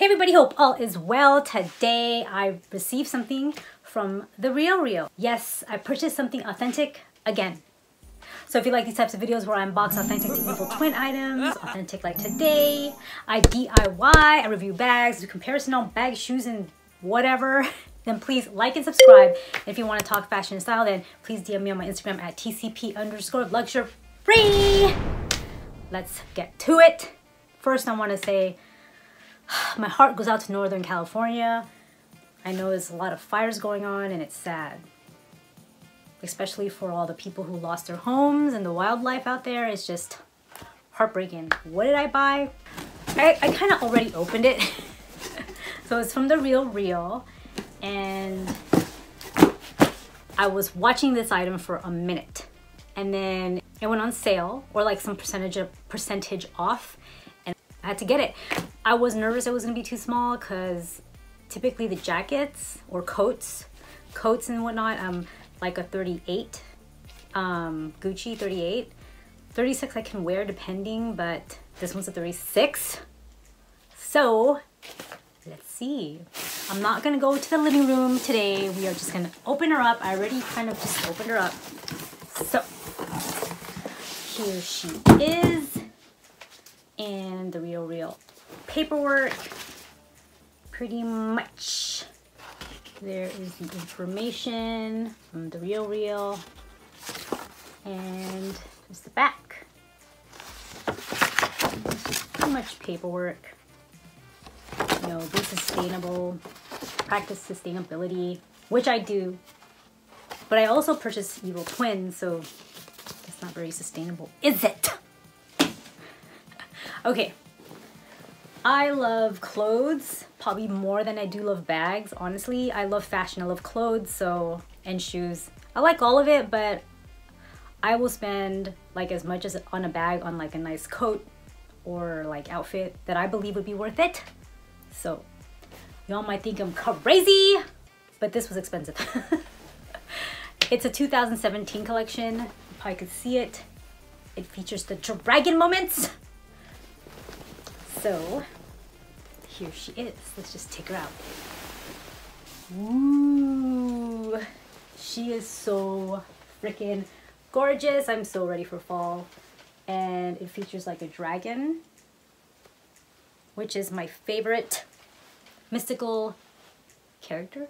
Hey everybody, hope all is well. Today I received something from The Real Real. Yes, I purchased something authentic again. So if you like these types of videos where I unbox authentic evil twin items, authentic like today, I DIY, I review bags, do comparison on bags, shoes, and whatever, then please like and subscribe. If you want to talk fashion and style, then please DM me on my Instagram at TCP underscore luxury free. Let's get to it. First, I want to say my heart goes out to Northern California. I know there's a lot of fires going on and it's sad. Especially for all the people who lost their homes and the wildlife out there. It's just heartbreaking. What did I buy? I, I kind of already opened it. so it's from The Real Real. And I was watching this item for a minute. And then it went on sale or like some percentage of percentage off had to get it. I was nervous it was gonna be too small because typically the jackets or coats, coats and whatnot, um, like a 38, um, Gucci 38. 36 I can wear depending, but this one's a 36. So let's see. I'm not gonna go to the living room today. We are just gonna open her up. I already kind of just opened her up. So here she is. And the real, real paperwork. Pretty much there is the information from the real real and there's the back. Pretty much paperwork. You know be sustainable practice sustainability which I do. But I also purchased evil twins so it's not very sustainable is it okay I love clothes probably more than I do love bags. Honestly, I love fashion. I love clothes, so and shoes. I like all of it, but I will spend like as much as on a bag on like a nice coat or like outfit that I believe would be worth it. So y'all might think I'm crazy, but this was expensive. it's a 2017 collection. You probably could see it. It features the dragon moments. So here she is. Let's just take her out. Ooh, she is so freaking gorgeous. I'm so ready for fall. And it features like a dragon, which is my favorite mystical character.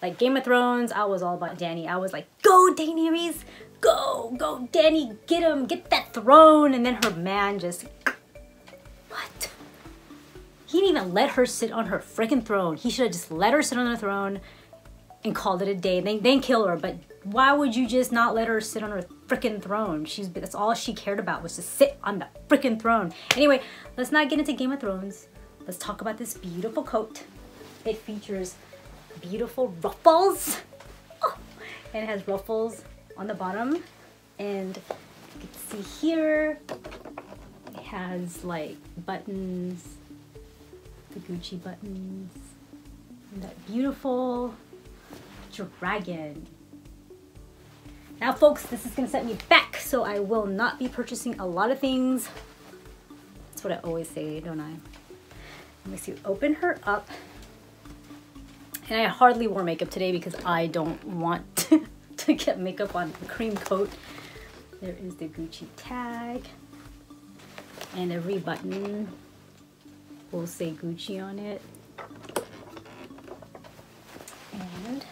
Like Game of Thrones, I was all about Danny. I was like, go Daenerys, go, go Danny, get him, get that throne. And then her man just he didn't even let her sit on her freaking throne. He should have just let her sit on the throne and called it a day. Then, then kill her. But why would you just not let her sit on her freaking throne? She's that's all she cared about was to sit on the freaking throne. Anyway, let's not get into Game of Thrones. Let's talk about this beautiful coat. It features beautiful ruffles. Oh, and it has ruffles on the bottom. And you can see here, it has like buttons the Gucci buttons, and that beautiful dragon. Now folks, this is gonna set me back, so I will not be purchasing a lot of things. That's what I always say, don't I? Let me see, open her up. And I hardly wore makeup today because I don't want to, get makeup on a cream coat. There is the Gucci tag and every button will say Gucci on it. And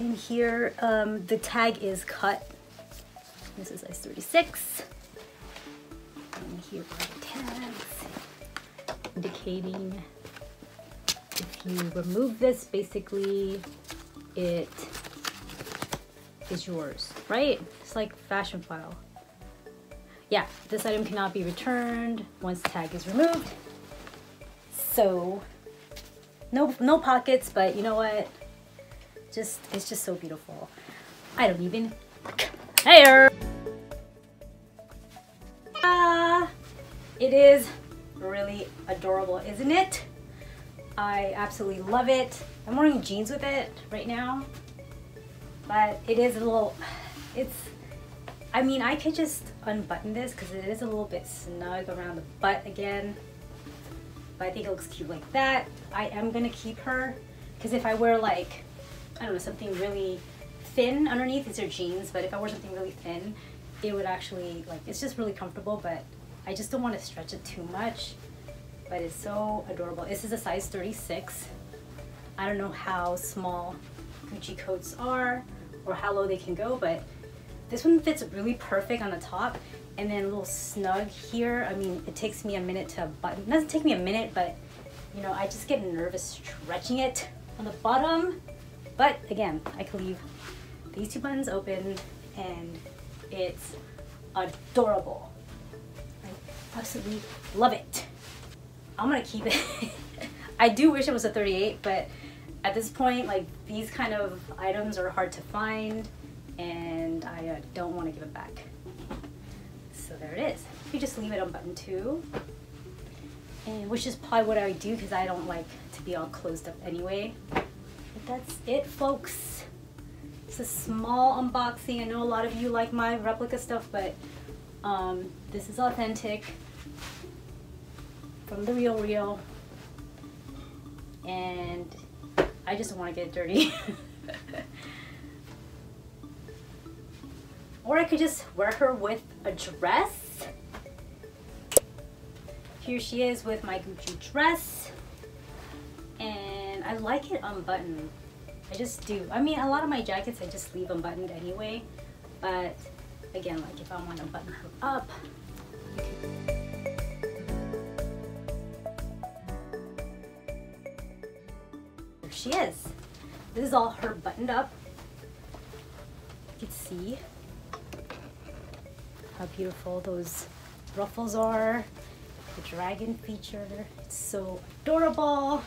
in here, um, the tag is cut. This is size 36. And here are the tags indicating if you remove this, basically it is yours, right? It's like Fashionphile. Yeah, this item cannot be returned once the tag is removed. So, no, no pockets, but you know what? Just, it's just so beautiful. I don't even care. Ah, it is really adorable, isn't it? I absolutely love it. I'm wearing jeans with it right now, but it is a little, it's, I mean, I could just unbutton this because it is a little bit snug around the butt again. But I think it looks cute like that. I am gonna keep her because if I wear like, I don't know, something really thin underneath, these are jeans, but if I wear something really thin, it would actually, like, it's just really comfortable, but I just don't want to stretch it too much. But it's so adorable. This is a size 36. I don't know how small Gucci coats are or how low they can go, but this one fits really perfect on the top and then a little snug here. I mean, it takes me a minute to button. It doesn't take me a minute, but you know, I just get nervous stretching it on the bottom. But again, I can leave these two buttons open and it's adorable. I absolutely love it. I'm gonna keep it. I do wish it was a 38, but at this point, like these kind of items are hard to find and I uh, don't want to give it back. There it is. You just leave it on button two, and which is probably what I would do because I don't like to be all closed up anyway. But that's it, folks. It's a small unboxing. I know a lot of you like my replica stuff, but um, this is authentic from the real real. And I just don't want to get dirty. or I could just wear her with a dress. Here she is with my Gucci dress. And I like it unbuttoned. I just do. I mean, a lot of my jackets I just leave unbuttoned anyway. But again, like if I want to button her up, there she is. This is all her buttoned up. You can see how beautiful those ruffles are. The dragon feature, it's so adorable.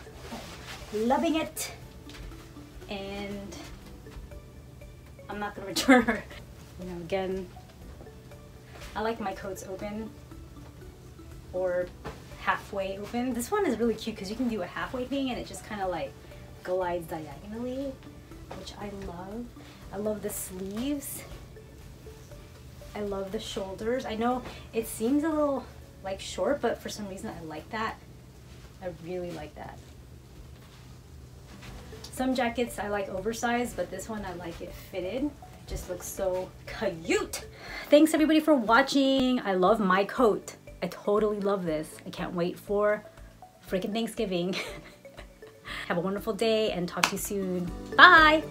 Loving it. And I'm not gonna return her. You know, again, I like my coats open or halfway open. This one is really cute because you can do a halfway thing and it just kind of like glides diagonally, which I love. I love the sleeves. I love the shoulders. I know it seems a little like short, but for some reason I like that. I really like that. Some jackets I like oversized, but this one I like it fitted. It just looks so cute. Thanks everybody for watching. I love my coat. I totally love this. I can't wait for freaking Thanksgiving. Have a wonderful day and talk to you soon. Bye!